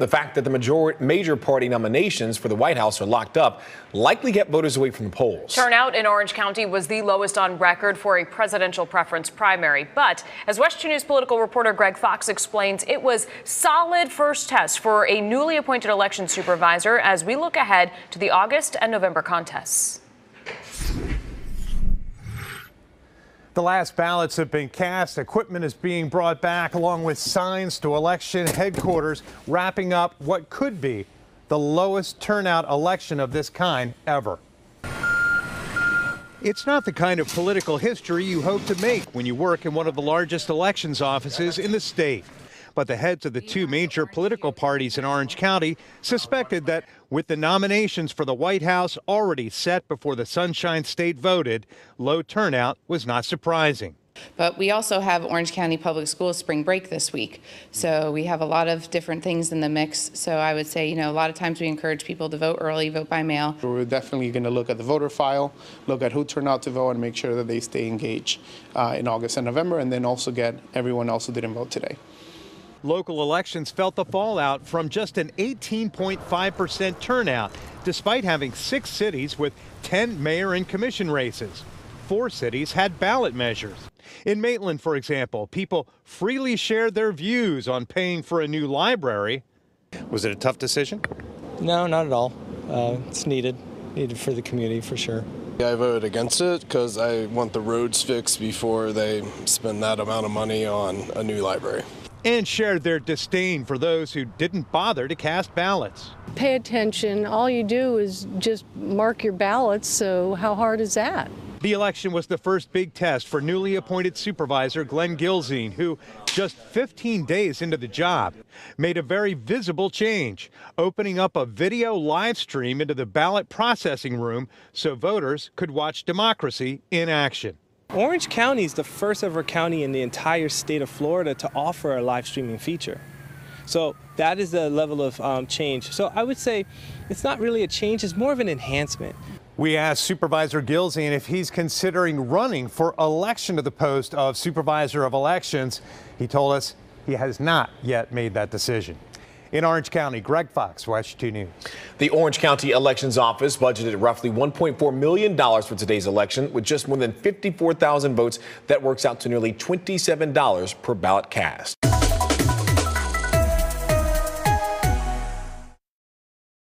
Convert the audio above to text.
The fact that the major, major party nominations for the White House are locked up likely get voters away from the polls. Turnout in Orange County was the lowest on record for a presidential preference primary. But as WESH 2 News political reporter Greg Fox explains, it was solid first test for a newly appointed election supervisor as we look ahead to the August and November contests. The last ballots have been cast. Equipment is being brought back along with signs to election headquarters, wrapping up what could be the lowest turnout election of this kind ever. It's not the kind of political history you hope to make when you work in one of the largest elections offices in the state. But the heads of the two major political parties in Orange County suspected that with the nominations for the White House already set before the Sunshine State voted, low turnout was not surprising. But we also have Orange County Public Schools spring break this week. So we have a lot of different things in the mix. So I would say, you know, a lot of times we encourage people to vote early, vote by mail. We're definitely going to look at the voter file, look at who turned out to vote, and make sure that they stay engaged uh, in August and November, and then also get everyone else who didn't vote today. Local elections felt the fallout from just an 18.5% turnout, despite having six cities with 10 mayor and commission races. Four cities had ballot measures. In Maitland, for example, people freely shared their views on paying for a new library. Was it a tough decision? No, not at all. Uh, it's needed, needed for the community for sure. I voted against it because I want the roads fixed before they spend that amount of money on a new library and shared their disdain for those who didn't bother to cast ballots. Pay attention. All you do is just mark your ballots, so how hard is that? The election was the first big test for newly appointed supervisor Glen Gilzean, who, just 15 days into the job, made a very visible change, opening up a video live stream into the ballot processing room so voters could watch democracy in action. Orange County is the first ever county in the entire state of Florida to offer a live streaming feature. So that is the level of um, change. So I would say it's not really a change, it's more of an enhancement. We asked Supervisor Gilzean if he's considering running for election to the post of Supervisor of Elections. He told us he has not yet made that decision. In Orange County, Greg Fox, WESH 2 News. The Orange County Elections Office budgeted roughly $1.4 million for today's election with just more than 54,000 votes. That works out to nearly $27 per ballot cast.